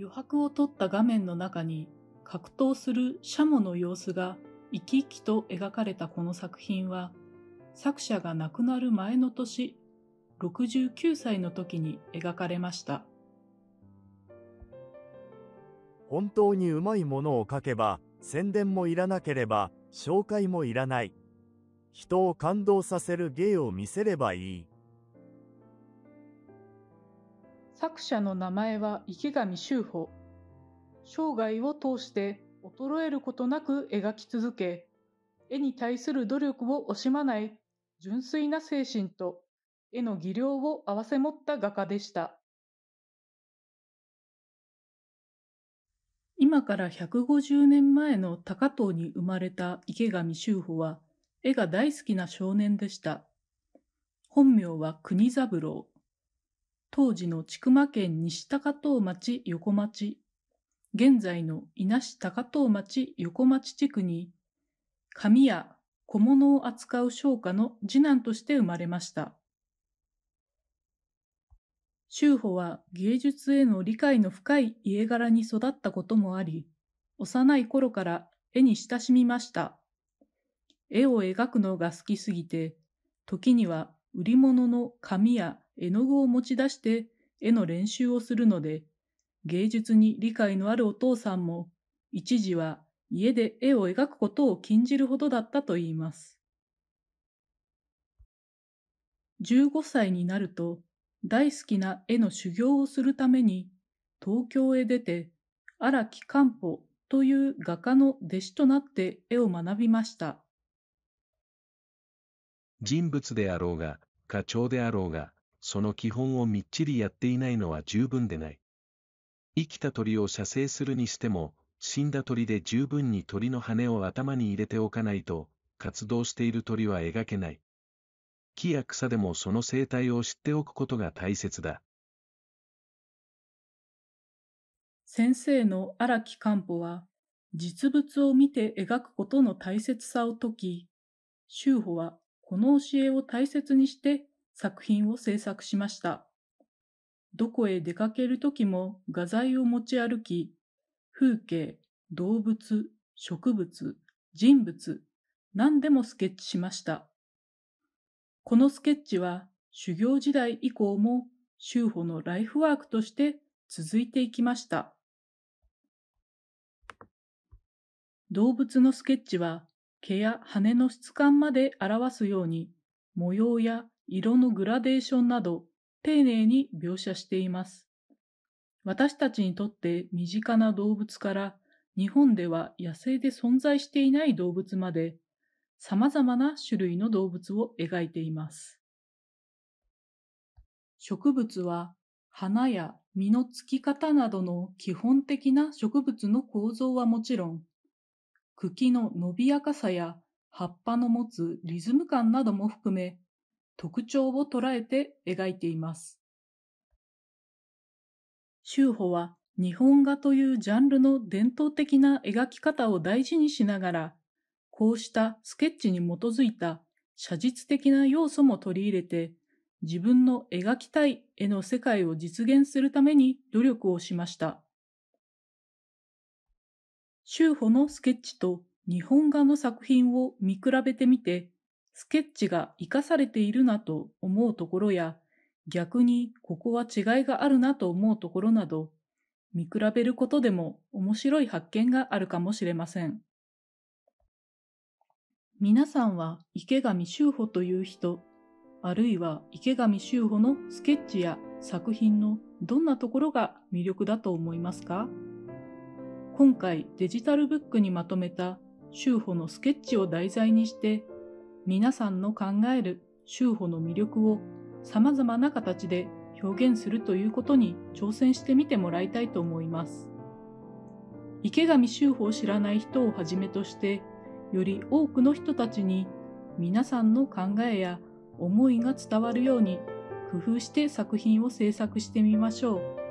余白を取った画面の中に格闘するシャモの様子が生き生きと描かれたこの作品は作者が亡くなる前の年69歳の時に描かれました。本当にうまいものを書けば宣伝もいらなければ紹介もいらない。人を感動させる芸を見せればいい。作者の名前は池上修穂生涯を通して衰えることなく描き続け絵に対する努力を惜しまない純粋な精神と絵の技量を併せ持った画家でした今から150年前の高遠に生まれた池上修穂は絵が大好きな少年でした。本名は国三郎。当時の千曲県西高遠町横町、現在の稲市高遠町横町地区に、紙や小物を扱う商家の次男として生まれました。修穂は芸術への理解の深い家柄に育ったこともあり、幼い頃から絵に親しみました。絵を描くのが好きすぎて、時には売り物の紙や絵の具を持ち出して絵の練習をするので、芸術に理解のあるお父さんも、一時は家で絵を描くことを禁じるほどだったといいます。15歳になると、大好きな絵の修行をするために、東京へ出て、荒木漢方という画家の弟子となって絵を学びました。人物であろうが、課長であろうが、その基本をみっちりやっていないのは十分でない。生きた鳥を射精するにしても、死んだ鳥で十分に鳥の羽を頭に入れておかないと、活動している鳥は描けない。木や草でもその生態を知っておくことが大切だ。先生の荒木漢方は、実物を見て描くことの大切さを説き、修法はこの教えを大切にして作品を制作しました。どこへ出かけるときも画材を持ち歩き、風景、動物、植物、人物、何でもスケッチしました。このスケッチは修行時代以降も修法のライフワークとして続いていきました。動物のスケッチは毛や羽の質感まで表すように、模様や色のグラデーションなど丁寧に描写しています。私たちにとって身近な動物から日本では野生で存在していない動物まで様々な種類の動物を描いています。植物は花や実のつき方などの基本的な植物の構造はもちろん、茎の伸びやかさや葉っぱの持つリズム感なども含め、特徴を捉えて描いています。修法は日本画というジャンルの伝統的な描き方を大事にしながら、こうしたスケッチに基づいた写実的な要素も取り入れて、自分の描きたい絵の世界を実現するために努力をしました。修法のスケッチと日本画の作品を見比べてみて、スケッチが活かされているなと思うところや、逆にここは違いがあるなと思うところなど、見比べることでも面白い発見があるかもしれません。皆さんは池上修穂という人、あるいは池上修穂のスケッチや作品のどんなところが魅力だと思いますか？今回デジタルブックにまとめた修法のスケッチを題材にして皆さんの考える修法の魅力を様々な形で表現するということに挑戦してみてもらいたいと思います。池上修法を知らない人をはじめとしてより多くの人たちに皆さんの考えや思いが伝わるように工夫して作品を制作してみましょう。